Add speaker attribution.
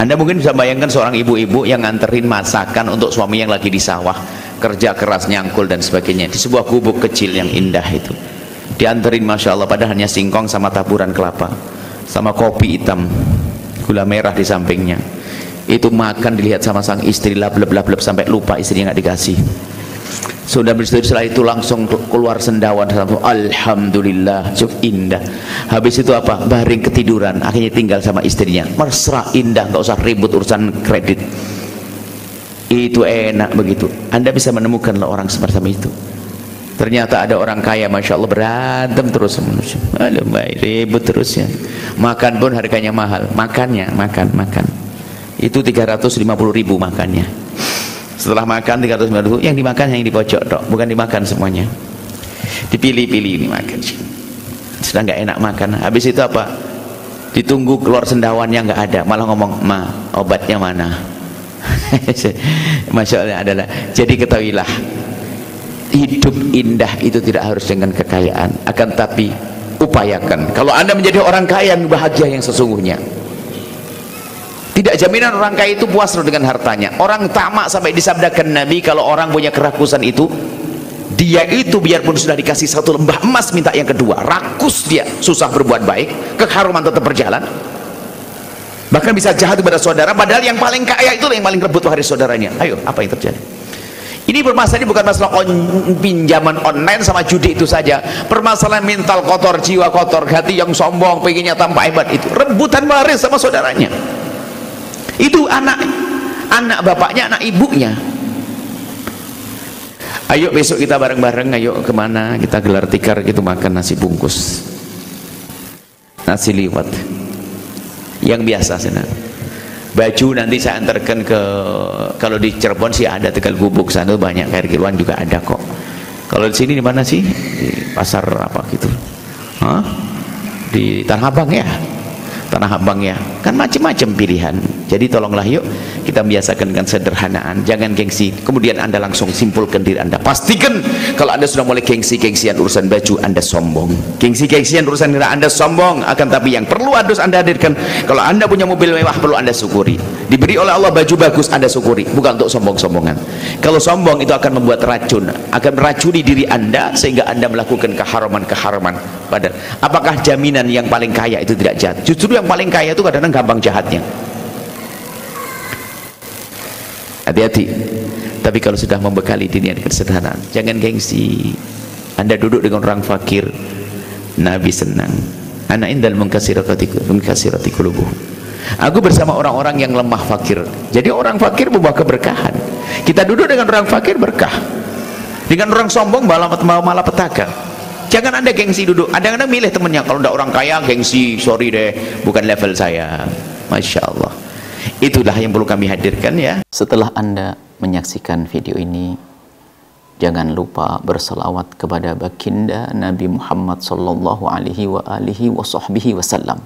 Speaker 1: Anda mungkin bisa bayangkan seorang ibu-ibu yang nganterin masakan untuk suami yang lagi di sawah, kerja keras nyangkul dan sebagainya di sebuah gubuk kecil yang indah itu. Dianterin masya Allah padahal hanya singkong sama taburan kelapa, sama kopi hitam, gula merah di sampingnya. Itu makan dilihat sama sang istri lab lab, lab sampai lupa istrinya nggak dikasih. Sudah bersetuju setelah itu langsung keluar sendawan Alhamdulillah cukup indah. Habis itu apa? Baring ketiduran. Akhirnya tinggal sama istrinya. Mesra indah, nggak usah ribut urusan kredit. Itu enak begitu. Anda bisa menemukan orang seperti itu. Ternyata ada orang kaya, masya Allah berantem terus Aduh, ribut terus ya. Makan pun harganya mahal. Makannya, makan, makan. Itu 350 ribu makannya setelah makan 390 yang dimakan yang di pojok dok bukan dimakan semuanya. Dipilih-pilih ini makan. Sudah nggak enak makan. Habis itu apa? Ditunggu keluar sendawan yang nggak ada. Malah ngomong ma obatnya mana? Allah adalah. Jadi ketahuilah hidup indah itu tidak harus dengan kekayaan. Akan tapi upayakan. Kalau anda menjadi orang kaya bahagia yang sesungguhnya tidak jaminan orang kaya itu puas dengan hartanya. Orang tamak sampai disabdakan Nabi kalau orang punya kerakusan itu dia itu biarpun sudah dikasih satu lembah emas minta yang kedua. Rakus dia susah berbuat baik keharuman tetap berjalan. Bahkan bisa jahat kepada saudara padahal yang paling kaya itu yang paling rebut hari saudaranya. Ayo apa yang terjadi? Ini permasalahan bukan masalah on, pinjaman online sama judi itu saja. Permasalahan mental kotor jiwa kotor hati yang sombong pengennya tanpa hebat. Itu rebutan waris sama saudaranya itu anak anak bapaknya anak ibunya. Ayo besok kita bareng-bareng ayo ke mana? Kita gelar tikar gitu makan nasi bungkus. Nasi liwat yang biasa sana baju nanti saya antarkan ke kalau di Cirebon sih ada tegal gubuk. Sana banyak air kiluan juga ada kok. Kalau di sini di mana sih? Di pasar apa gitu. Hah? di Tanah Abang ya Tanah Abang ya. Kan macam-macam pilihan. Jadi tolonglah yuk kita biasakan dengan sederhanaan. Jangan gengsi. Kemudian anda langsung simpulkan diri anda. Pastikan kalau anda sudah mulai gengsi-gengsian urusan baju anda sombong. Gengsi-gengsian urusan diri anda sombong. Akan tapi yang perlu harus anda hadirkan kalau anda punya mobil mewah perlu anda syukuri diberi oleh Allah baju bagus anda syukuri. Bukan untuk sombong-sombongan. Kalau sombong itu akan membuat racun. Akan meracuni diri anda sehingga anda melakukan keharaman-keharaman pada apakah jaminan yang paling kaya itu tidak jahat? Justru yang paling kaya itu kadang-kadang gampang jahatnya. Hati-hati. Tapi kalau sudah membekali diri dengan kesederhanaan jangan gengsi. Anda duduk dengan orang fakir Nabi senang. Anak indal mengkasirati kulubuh aku bersama orang-orang yang lemah fakir. Jadi orang fakir membawa keberkahan. Kita duduk dengan orang fakir berkah. Dengan orang sombong malah, petaka jangan anda gengsi duduk. Kadang milih temannya. Kalau tidak orang kaya gengsi. Sorry deh. Bukan level saya. Masya Allah. Itulah yang perlu kami hadirkan ya.
Speaker 2: Setelah anda menyaksikan video ini jangan lupa berselawat kepada baginda Nabi Muhammad sallallahu alaihi wa wasallam